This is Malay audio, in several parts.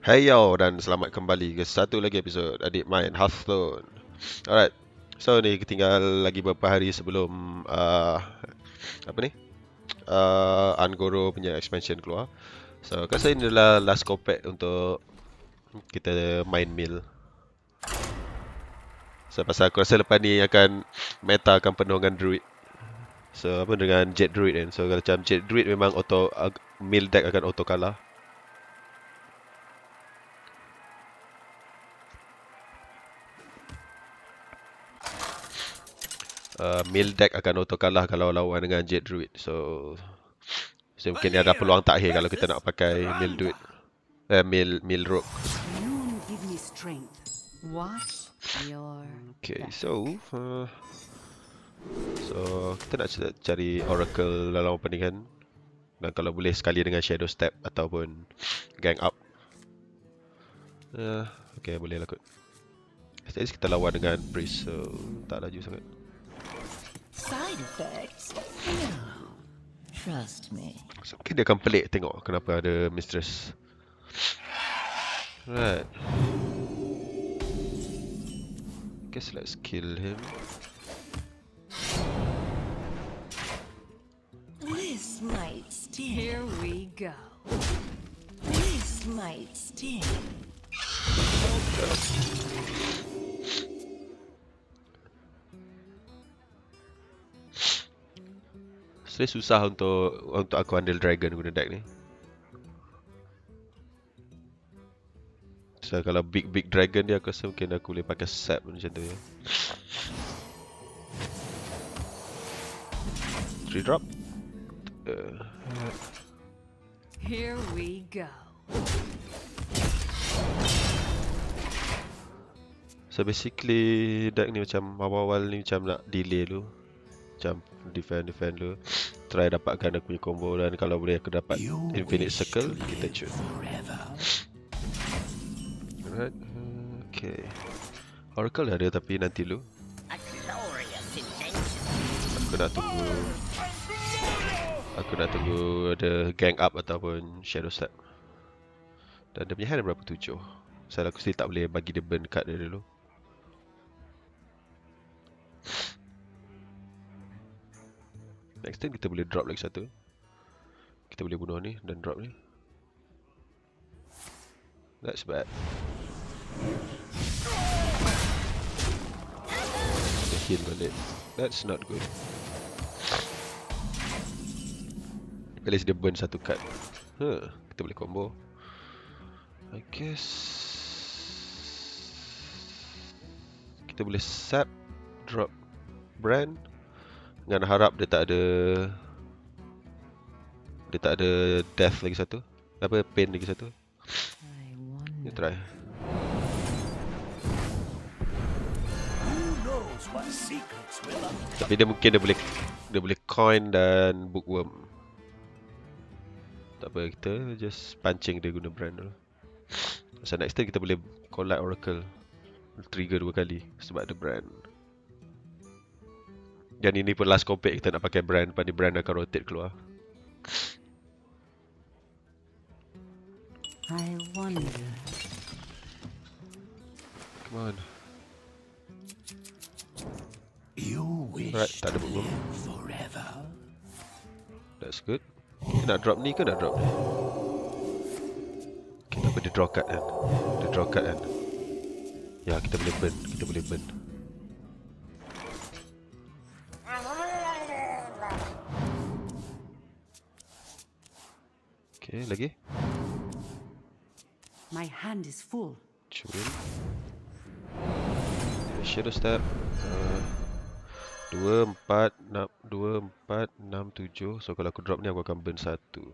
Hey yo dan selamat kembali ke satu lagi episod Adik Main Hearthstone Alright So ni tinggal lagi beberapa hari sebelum uh, Apa ni? Uh, Angoro punya expansion keluar. So rasa ini adalah last compact untuk Kita main mill. So pasal aku rasa lepas ni akan Meta akan penuh dengan druid. So apa dengan jet druid kan. So kalau macam jet druid memang auto uh, Mill deck akan auto kalah uh, mill deck akan auto kalah kalau lawan dengan jet druid. So so mungkin ada peluang takhir kalau kita nak pakai mill druid. Eh mill mill rogue. Okay, so uh, so kita nak cari oracle dalam opening dan kalau boleh sekali dengan shadow step ataupun gang up. Uh, okay, boleh lah kot. At kita lawan dengan priest, so tak laju sangat. Side effects? No. Trust me. So, mungkin dia akan pelik tengok kenapa ada mistress. Right. Guess let's kill him. This might sting. Here we go. This might sting. Sebenarnya susah untuk untuk aku handle dragon guna deck ni. So kalau big big dragon dia aku rasa mungkin aku boleh pakai sap macam tu ya. Drop. Uh. Here we go. So basically deck ni macam awal-awal ni macam nak delay dulu. Macam defend defend dulu try dapatkan aku punya combo dan kalau boleh aku dapat infinite circle kita cun alright okay. Oracle dah ada tapi nanti dulu aku nak tunggu. Aku nak tunggu ada gang up ataupun shadow step. Dan dia punya hand berapa? Tujuh. Saya aku still tak boleh bagi dia burn card dia dulu Next time kita boleh drop lagi satu. Kita boleh bunuh ni dan drop ni. That's bad. Kita heal balik. That's not good. At least dia burn satu card. Huh, Kita boleh combo. I guess Kita boleh sap Drop Brand dengan harap dia tak ada Dia tak ada death lagi satu. Apa pain lagi satu. Kita try. Tapi dia mungkin dia boleh Dia boleh coin dan bookworm. Tak apa kita just pancing dia guna brand dulu. So next time kita boleh collect oracle. Trigger dua kali sebab ada brand dan ini pun last compact kita nak pakai brand Lepas ni brand akan rotate keluar. I wonder. Come on. You wish right, tak ada buku That's good. Kita nak drop ni ke nak drop ni? Okay, tapi dia draw card kan? Dia draw card kan? Ya, kita boleh burn Kita boleh burn lagi. My hand is full. Cuba. Shadow step. Uh, dua, empat, enam, dua, empat, enam, tujuh. So kalau aku drop ni aku akan burn satu.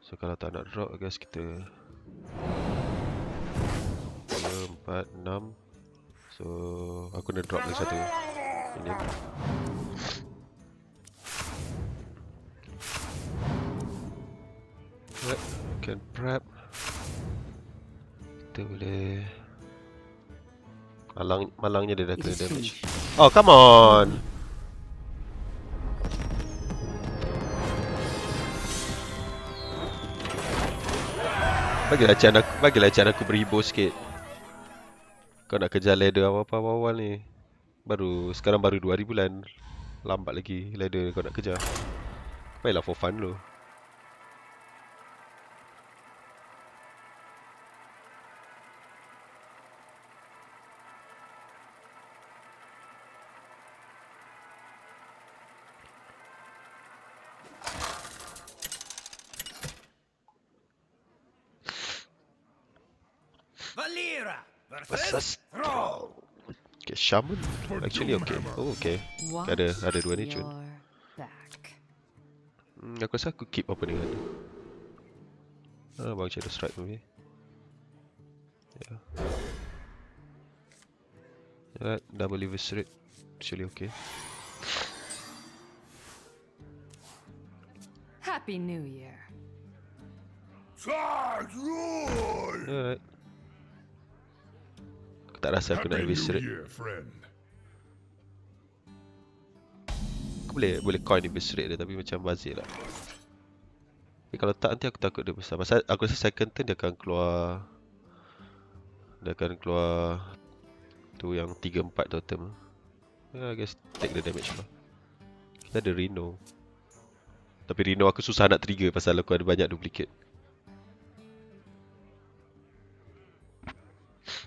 So kalau tak nak drop, I guess kita. Dua, empat, enam. So aku nak drop lagi satu. Ini. Right, can prep. Kita boleh malang malangnya dia dah kena damage. Oh, come on. Bagilah chan aku, bagilah chan aku beribu sikit. Kau nak kejar ladder apa-apa awal-awal ni. Baru sekarang baru 2 hari bulan. Lambat lagi ladder kau nak kejar. Mainlah for fun dulu. Shaman actually okay. Oh, okay. Ada ada dua ni cun. Hmm, aku rasa aku keep apa ni kan. Ah, bang Shadow Strike maybe. Yeah. Yeah, double eviscerate. Actually okay. Happy New Year. Charge roar! Alright. Tak rasa aku nak eviscerate. Friend. Aku boleh boleh coin eviscerate dia tapi macam bazir lah. Tapi kalau tak nanti aku takut dia besar. Pasal aku rasa second turn dia akan keluar dia akan keluar tu yang 3 4 totem. Yeah, I guess take the damage lah. Kita ada Reno. Tapi Reno aku susah nak trigger pasal aku ada banyak duplicate.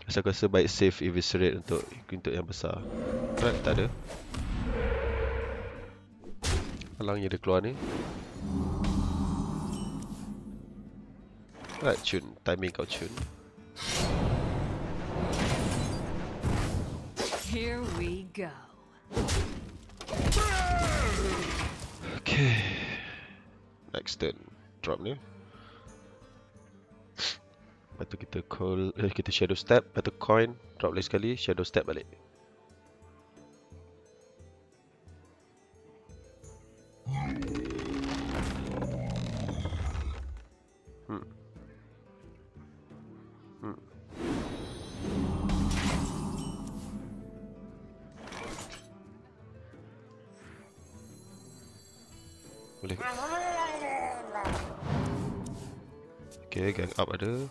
Pasal aku rasa baik save eviscerate untuk untuk yang besar. Right, tak ada. Halangnya dia keluar ni. Right, Chun. Timing kau, Chun. Here we go. Okay. Next turn. Drop ni. Lepas tu kita call, eh, kita shadow step. Lepas tu coin. Drop lagi sekali. Shadow step balik. Hmm. Hmm. Boleh? Okay, gang up ada.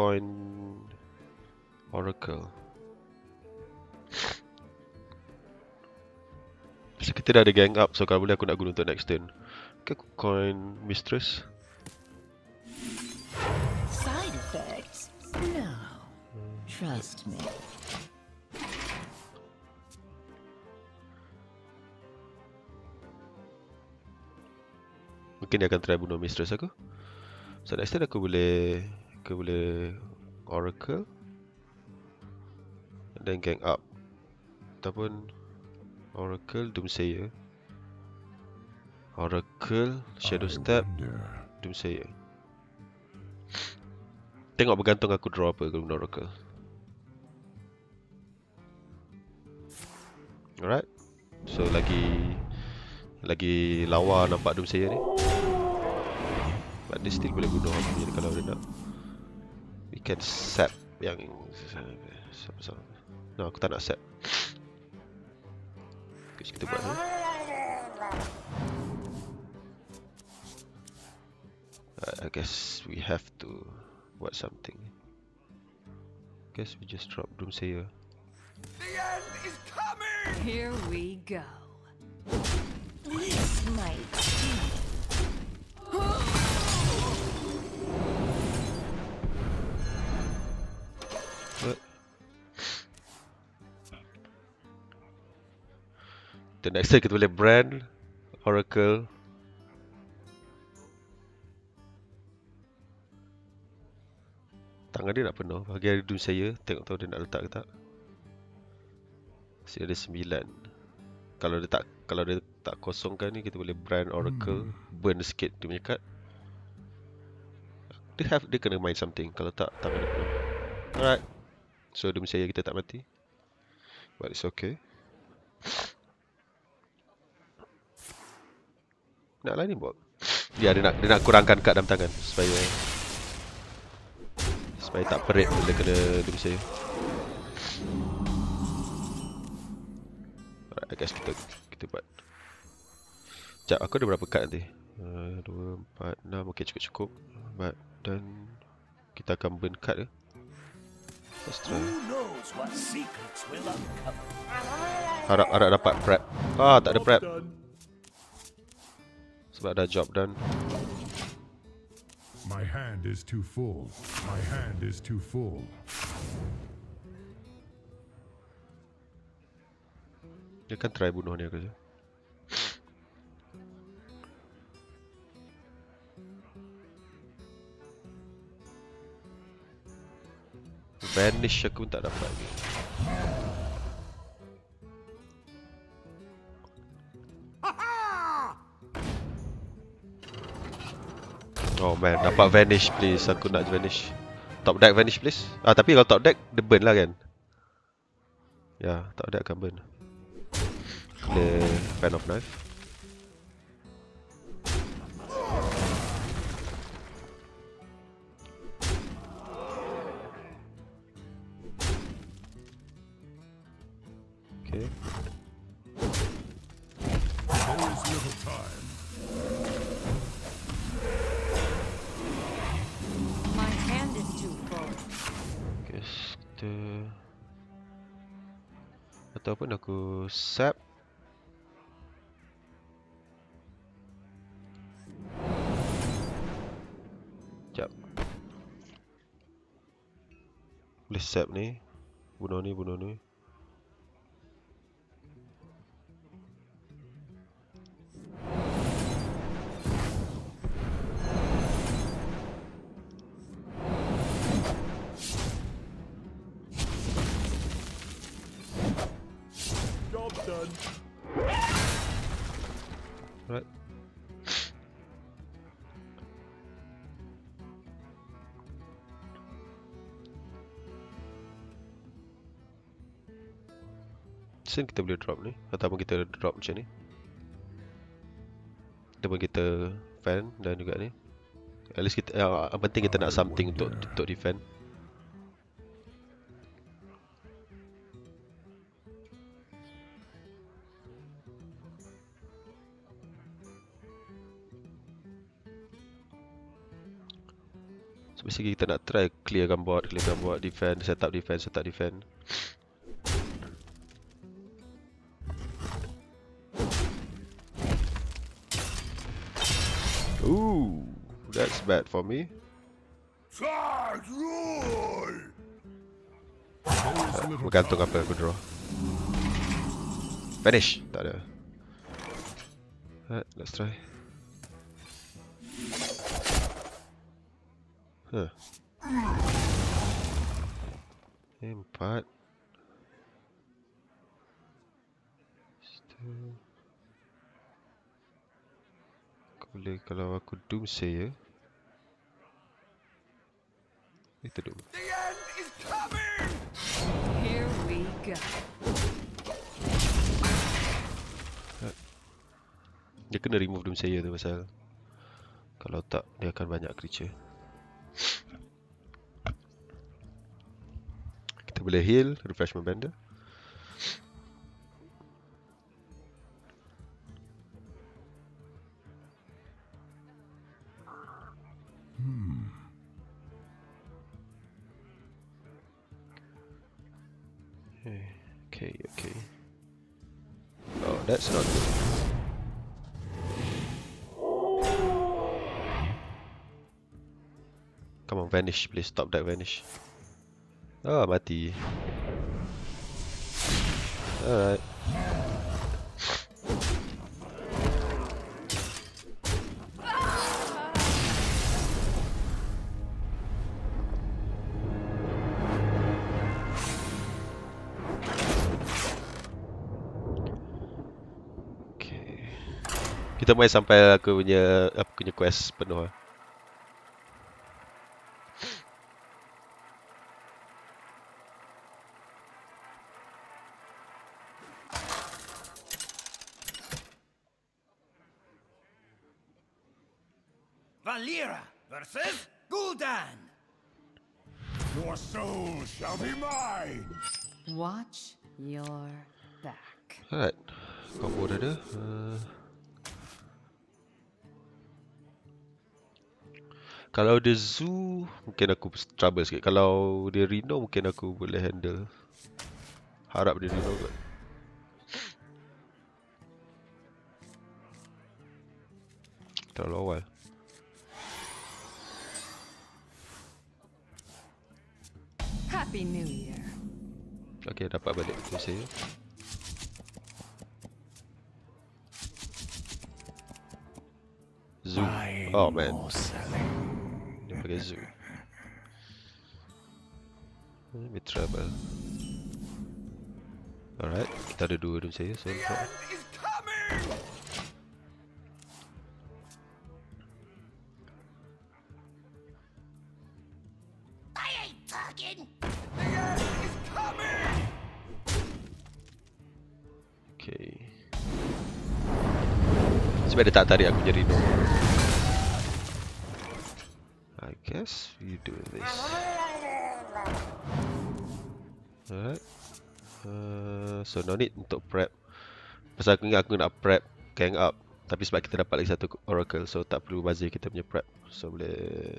We want to coin Oracle? So kita dah ada gang up, so kalau boleh aku nak guna untuk next turn. Okay, aku coin Mistress. Side effects? No. Trust me. Mungkin dia akan try bunuh mistress aku. So next turn aku boleh boleh Oracle dan gang up ataupun Oracle Doomsayer. Oracle Shadow Step. Doomsayer. Tengok bergantung aku draw apa guna Oracle. Alright. So lagi Lagi lawa nampak Doomsayer ni. But dia still boleh bunuh aku kalau dia nak can sap yang Sap-sap No aku tak nak sap Kejap kita buat ni Uh, I guess we have to buat something. Guess we just drop Doomsayer. The end is coming! Here we go. This The next time kita boleh brand Oracle. Tangan dia nak penuh. Bagi ada Doomsayer Tengok tahu dia nak letak ke tak. Masih ada 9 Kalau dia tak Kalau dia tak kosongkan ni Kita boleh brand Oracle. Burn sikit dia punya card. Dia have Dia kena main something. Kalau tak Tangan dia penuh. Alright. So Doomsayer kita tak mati. But it's okay Nak lah ni buat Ya dia nak dia nak kurangkan kad dalam tangan Supaya Supaya tak perit bila kena Doomsayer Alright I guess kita kita buat. Sekejap, aku ada berapa kad nanti? Uh, 2, 4, 6, okay cukup-cukup. But, dan kita akan burn kad ke? Let's try. Who knows what secrets will uncover? Harap harap dapat prep. Ah, tak ada prep. Done. that job done. My hand is too full. My hand is too full. Dia kan try bunuh ni aku rasa. Vanish aku pun tak dapat lagi. Man, dapat vanish please. Aku nak vanish. Top deck vanish please. Ah tapi kalau top deck dia burn lah kan. Ya, top deck akan burn. The fan of knife. Sekejap. Boleh sap ni. Bunuh ni, bunuh ni Sen kita boleh drop ni. Ataupun kita drop macam ni. Ataupun kita fan dan juga ni. At least kita yang yang penting kita nak something untuk untuk defend. So basically kita nak try clearkan board, clearkan board, defend, set up defend, set up defend. That's bad for me. Charge roll! There is little Bergantung time. apa aku draw. Vanish, tak ada. Right, let's try. Huh. Empat. Still. Aku boleh kalau aku doom saya. Itu doom. The end is coming! Here we go. Dia kena remove doom saya tu pasal kalau tak dia akan banyak creature. Kita boleh heal, refreshment bender. That's not good. Come on, vanish, please. Stop that vanish. Ah, mati. Alright. Kita main sampai aku punya aku punya quest penuh lah. Valera versus Gul'dan. Your soul shall be mine. Watch your back. Alright. Combo dah ada. Uh, kalau dia zoo, mungkin aku trouble sikit. Kalau dia Rhino, mungkin aku boleh handle. Harap dia Rhino kot. Terlalu awal. Happy New Year. Okay, dapat balik tu saya. Zoo. Oh man. Pakai zoo. Trouble. Alright, kita ada dua dun saya. So, okay. Sebab dia tak tarik aku jadi no. Do this. Alright. Uh, so no need untuk prep. Pasal aku ingat aku nak prep gang up. Tapi sebab kita dapat lagi satu oracle so tak perlu bazir kita punya prep. So boleh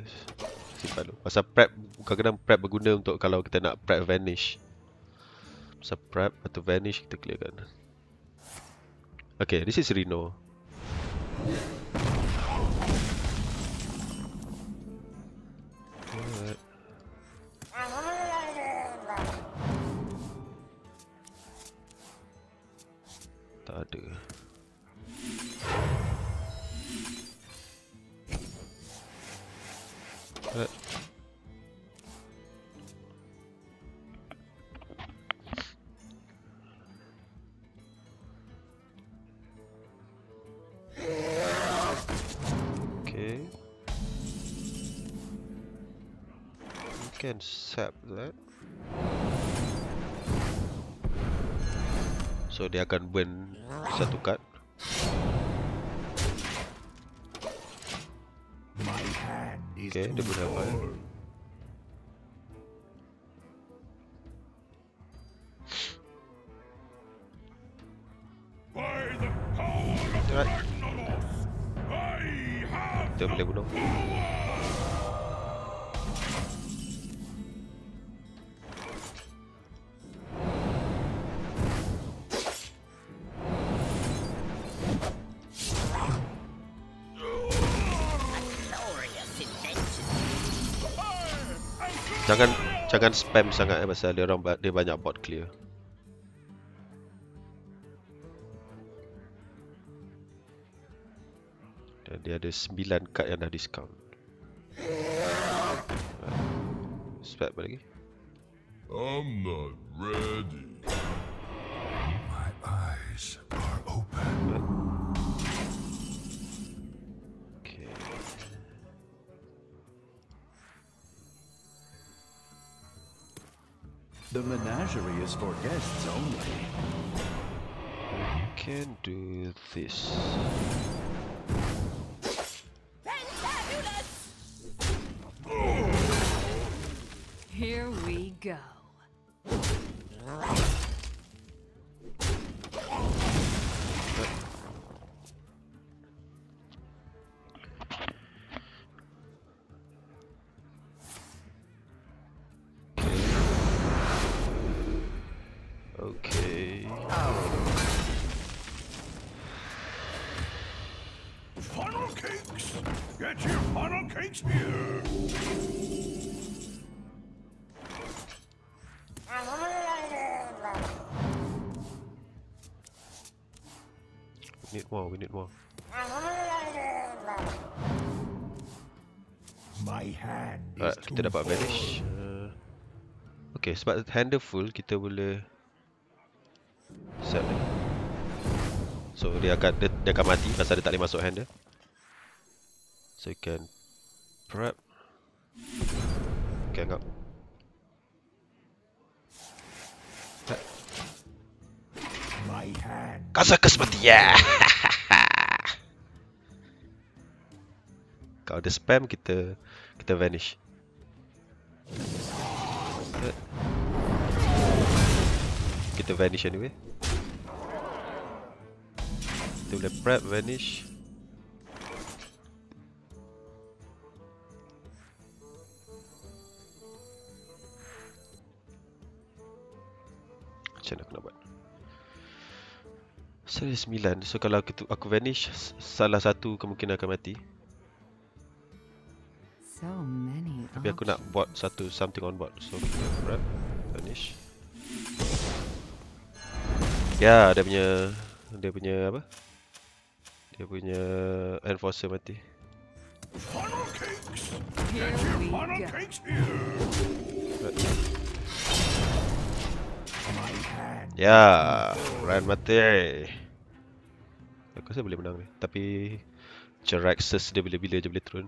simpan dulu. Pasal prep kadang-kadang prep berguna untuk kalau kita nak prep vanish. Pasal prep atau vanish kita clearkan. Okay, this is Reno. Have kita boleh bunuh. Jangan jangan spam sangat eh pasal dia orang dia banyak bot clear. Dan dia ada 9 kad yang dah discount. Spam lagi? I'm not ready. My eyes are open. The menagerie is for guests only. You Can do this. Alright, kita dapat vanish. Uh, okay, sebab handle full, kita boleh set dia. So dia akan dia, dia akan mati pasal dia tak boleh masuk handle. So you can prep. Okay, anggap. Hand. Kasa kesmati ya. Kalau ada spam kita kita vanish. Kita vanish anyway. Kita boleh prep, vanish. Macam mana aku nak buat? Saya 9 So kalau aku, aku vanish Salah satu kemungkinan akan mati So many. Tapi aku nak buat satu Something on board So kita prep Vanish Ya dia punya Dia punya apa Dia punya Enforcer mati Funnel cakes. Here we funnel go. cakes here. Ya Ryan mati Aku rasa boleh menang ni Tapi Jeraxus dia bila-bila je boleh turun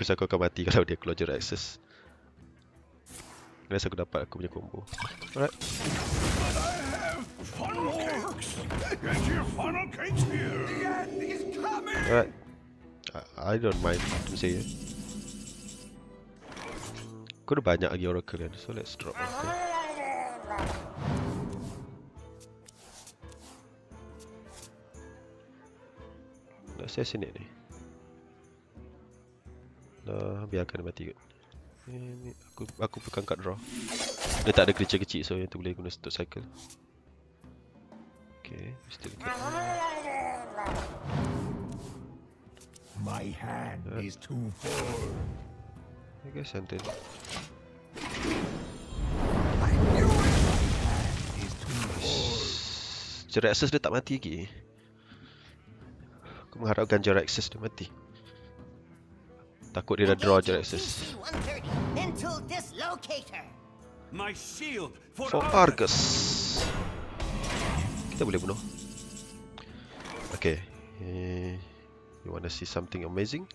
Aku rasa aku akan mati kalau dia keluar Jeraxus Rasa aku dapat aku punya combo. Alright. Alright. I, don't mind to say it Aku ada banyak lagi Oracle kan So let's drop Oracle. Nak assassinate ni Dah biarkan dia mati kot Eh, ni aku aku pegang kat draw. Dia tak ada creature kecil so yang tu boleh guna untuk cycle. Okay, still good. My hand is too full. I guess enter. Is too full. Jeraxus dia tak mati lagi. Aku mengharapkan Jeraxus dia mati. Takut dia dah draw Jeraxus. DC-130 into dislocator. My shield for, Argus. Kita boleh bunuh. Okay. Eh, you wanna see something amazing?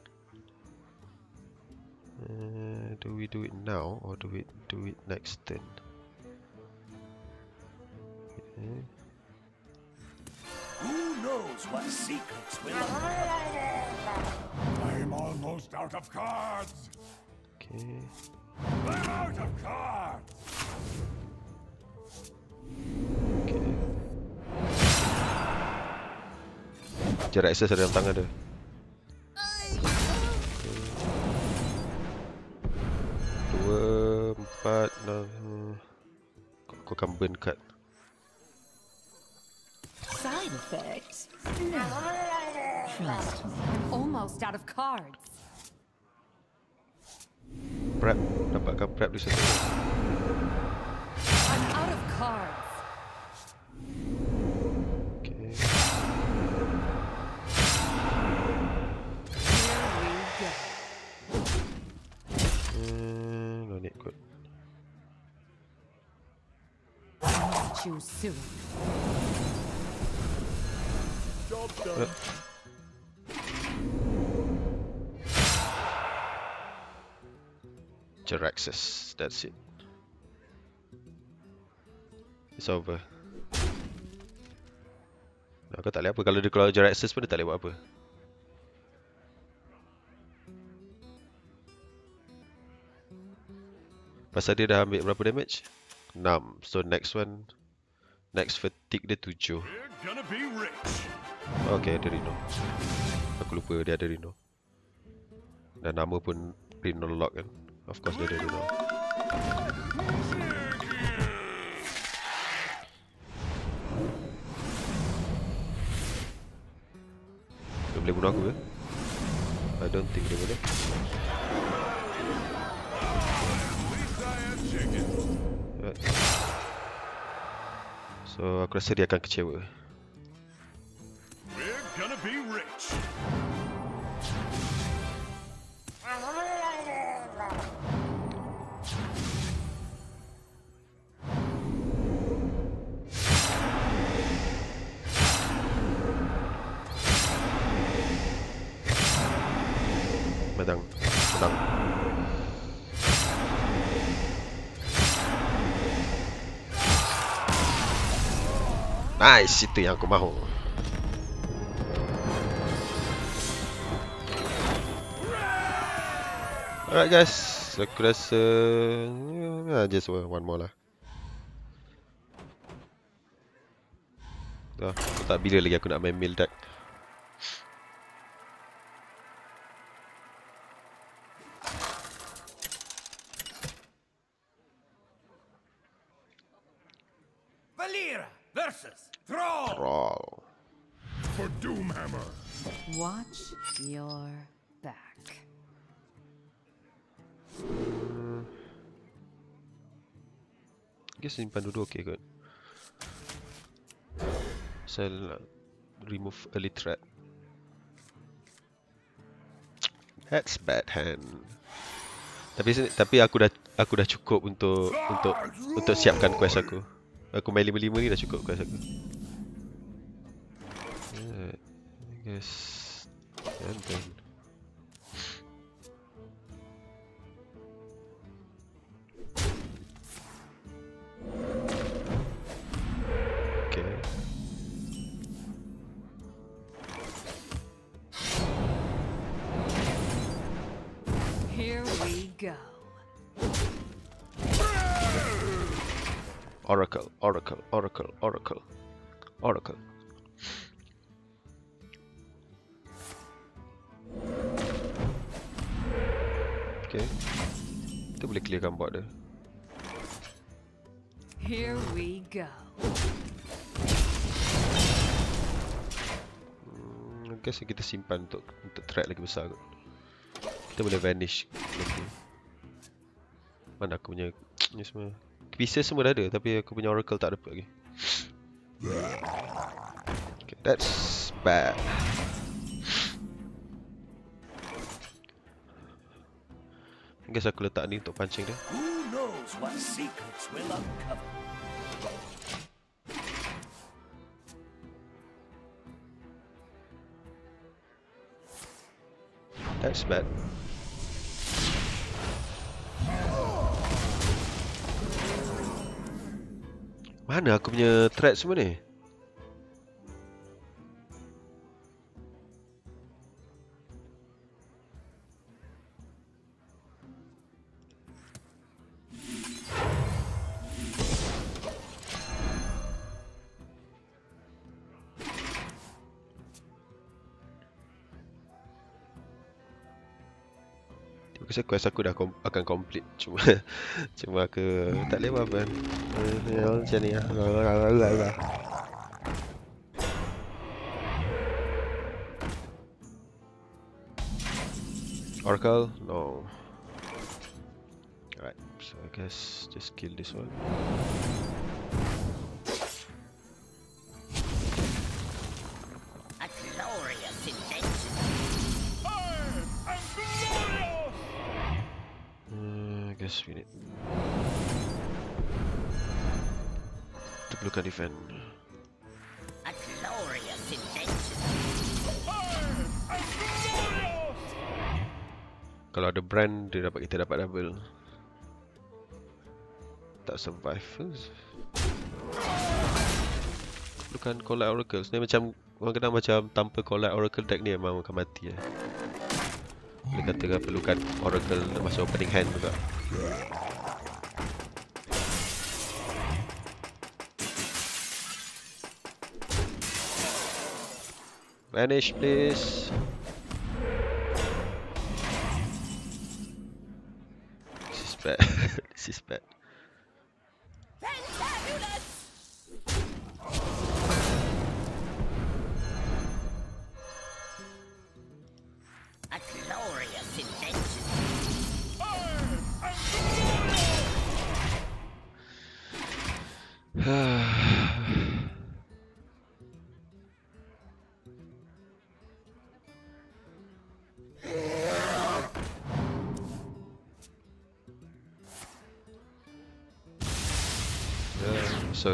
Uh, do we do it now or do we do it next turn? Okay. Who knows what secrets will almost out of cards. okay. I'm out of cards. Okay. Jeraxus ada dalam tangan dia. Dua, empat, enam. Aku akan burn card. Side effects? No. Trust me. Almost out of cards. Prep. Dapatkan prep di satu. I'm out of cards. Okay. Here we go. Hmm, no need. Meet you soon. Prep. Jeraxus. That's it. It's over. Aku tak boleh apa. Kalau dia keluar Jeraxus pun dia tak boleh buat apa. Pasal dia dah ambil berapa damage? 6. So next one next fatigue dia 7. We're gonna be rich. Okay, ada Reno. Aku lupa dia ada Reno. Dan nama pun Reno Lock kan. Of course dia ada Reno. Dia boleh bunuh aku ke? I don't think dia boleh. So aku rasa dia akan kecewa. Nice, itu yang aku mahu. Alright guys, aku rasa yeah, just one more lah. Oh, aku tak bila lagi aku nak main mill deck. Valera versus Thrall. Troll. For Doomhammer. Watch your back. Guess simpan dulu okey kot. Sell uh, remove early threat. That's bad hand. Tapi tapi aku dah aku dah cukup untuk untuk untuk siapkan quest aku. Aku main 5-5 ni dah cukup aku. Alright. I guess and then Okay. Here we go. Oracle, Oracle, Oracle, Oracle, Oracle. Okay. Kita boleh clearkan board dia. Here we go. Hmm, I guess kita simpan untuk untuk threat lagi besar kot. Kita boleh vanish lagi. Mana aku punya ni semua. Pieces semua dah ada tapi aku punya Oracle tak dapat lagi. Okay, that's bad. I guess aku letak ni untuk pancing dia. Who knows what secrets will uncover? That's bad. Mana aku punya threat semua ni? Rasa quest aku dah kom- akan complete. Cuma Cuma aku tak boleh apa. Macam ni lah. Oracle? No. Alright, so I guess just kill this one guess we need To perlukan defend A glorious invention. Kalau ada brand dia dapat kita dapat double. Tak survive. Bukan collect oracle Sebenarnya macam Orang kena macam tanpa collect oracle deck ni memang akan mati eh. Boleh katakan perlukan oracle masa opening hand juga Vanish please This is bad. this is bad. So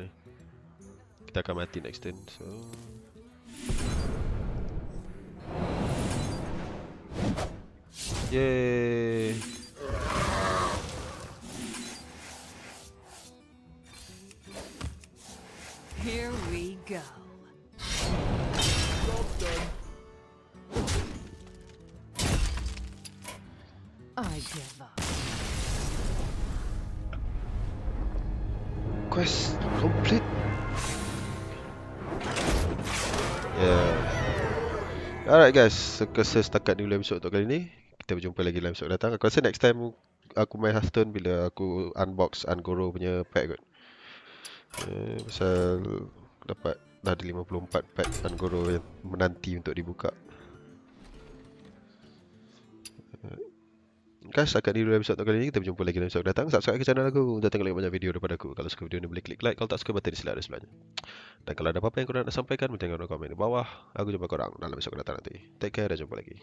ni. Kita akan mati next turn So. Yay Alright guys, rasa setakat ni episod untuk kali ni. Kita berjumpa lagi dalam episod datang. Aku rasa next time aku main Hearthstone bila aku unbox Angoro punya pack kot. Uh, pasal dapat dah ada 54 pack Angoro yang menanti untuk dibuka. Guys, setakat ni dulu episod untuk kali ni. Kita berjumpa lagi dalam episod datang. Subscribe ke channel aku untuk tengok lagi banyak video daripada aku. Kalau suka video ni boleh klik like. Kalau tak suka, button di sebelah sebelahnya. Dan kalau ada apa-apa yang korang nak sampaikan, boleh tengok komen di bawah. Aku jumpa korang dalam episod datang nanti. Take care dan jumpa lagi.